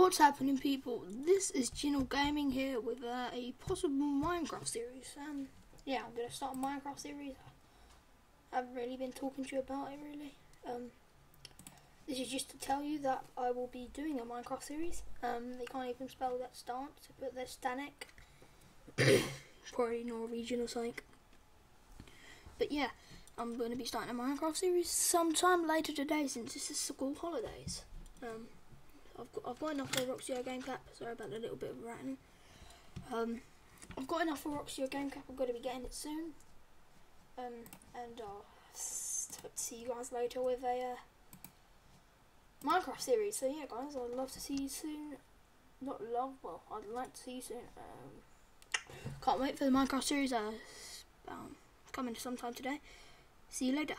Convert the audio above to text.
What's happening, people? This is Jinnell Gaming here with uh, a possible Minecraft series. Um, yeah, I'm gonna start a Minecraft series. I haven't really been talking to you about it, really. Um, this is just to tell you that I will be doing a Minecraft series. Um, they can't even spell that stance, but they're Stanek. Probably Norwegian or something. But yeah, I'm to be starting a Minecraft series sometime later today since this is school holidays. Um, I've got, enough for Roxio Game Cap. Sorry about a little bit of ratting. Um, I've got enough for Roxio Game Cap. I'm going to be getting it soon. Um, and I'll see you guys later with a uh, Minecraft series. So yeah, guys, I'd love to see you soon. Not love, well, I'd like to see you soon. Um, can't wait for the Minecraft series. Uh, um, coming sometime today. See you later.